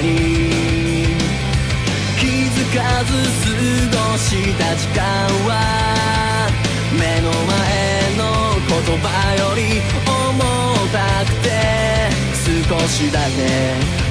に。気づかず過ごした時間は目の前の言葉より重たくて少しだけ。